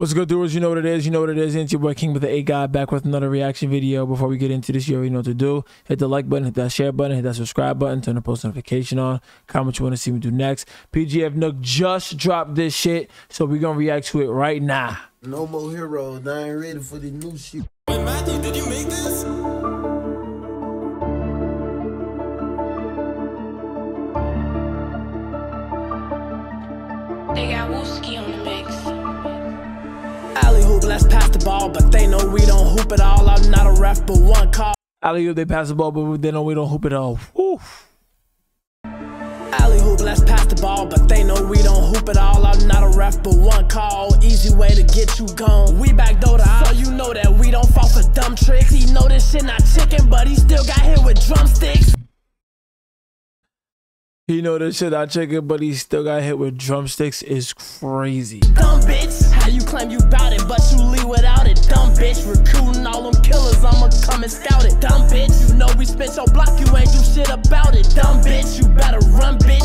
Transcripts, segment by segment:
What's good, doers? You know what it is. You know what it is. It's your boy King with the 8 God back with another reaction video. Before we get into this, you already know what to do. Hit the like button, hit that share button, hit that subscribe button, turn the post notification on. Comment what you want to see me do next. PGF NuK just dropped this shit, so we're gonna react to it right now. No more heroes. I ain't ready for the new shit. Matthew, did you make this? They got Wooski on the mix. Hoop, let's pass the ball, but they know we don't hoop it all. I'm not a ref, but one call. Alley they pass the ball, but they know we don't hoop it all. Woo. Alley hoop, let's pass the ball, but they know we don't hoop it all. I'm not a ref, but one call. Easy way to get you gone. We back door to so you know that we don't fall for dumb tricks. He know this shit not chicken, but he still got hit with drumsticks. He know this shit not chicken, but he still got hit with drumsticks is crazy. Dumb bitch, how you claim you bout it, but you leave without it. Dumb bitch, recruiting all them killers, I'ma come and scout it. Dumb bitch, you know we spent your block, you ain't do shit about it. Dumb bitch, you better run, bitch,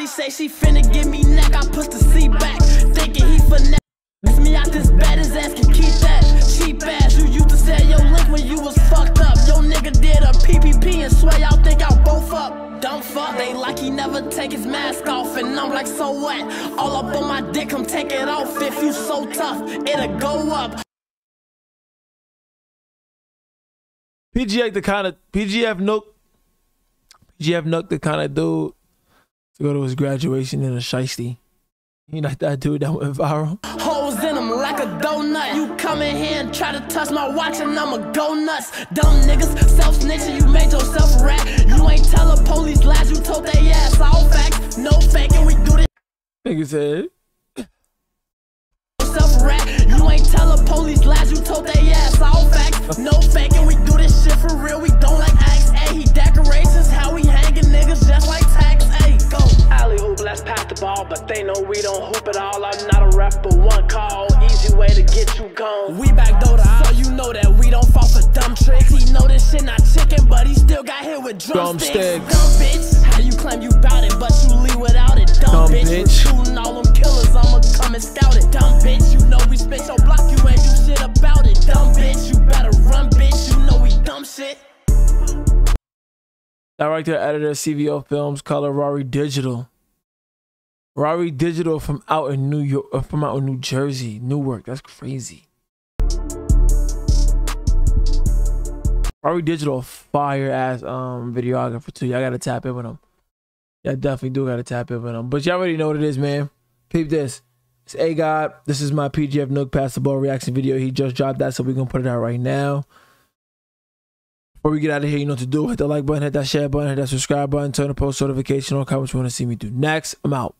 Shorty say she finna give me neck, I push the seat back. Thinking he finesse me out this bed, his ass can keep that. Cheap ass, you used to sell your link when you was fucked up. Yo nigga did a PPP and swear y'all think y'all both up. Dumb fuck, they like he never take his mask off. And I'm like, so what? All up on my dick, come take it off. If you so tough, it'll go up. PGF the kind of PGF NuK. PGF NuK the kind of dude to go to his graduation in a shiesty. You like that dude that went viral? Holes in them like a donut. You come in here and try to touch my watch and I'ma go nuts. Dumb niggas, self snitching, you made yourself rat. You ain't tell the police lies, you told they ass all facts. No faking, we do this. Nigga said, I'm not a ref, one call. Easy way to get you gone. We back door to so you know that we don't fall for dumb tricks. He know this shit not chicken, but he still got hit with drumsticks. Drumsticks. Dumb bitch, how you claim you bout it, but you leave without it. Dumb, Dumb bitch, bitch. recruiting all them killers, I'ma come and scout it. Dumb bitch, you know we spent your block, you ain't do shit about it. Dumb bitch, you better run, bitch, you know we dumb shit. director, editor, CVO Films, color Rari Digital. Rari Digital from out in New York, uh, from out in New Jersey, Newark. That's crazy. Rari Digital, fire ass um videographer too. Y'all gotta tap in with him. Y'all definitely do gotta tap in with him. But y'all already know what it is, man. Peep this. It's 8 God. This is my PGF NuK Pass the Ball reaction video. He just dropped that, so we're gonna put it out right now. Before we get out of here, you know what to do. Hit the like button, hit that share button, hit that subscribe button, turn the post notification on. Comment what you want to see me do next. I'm out.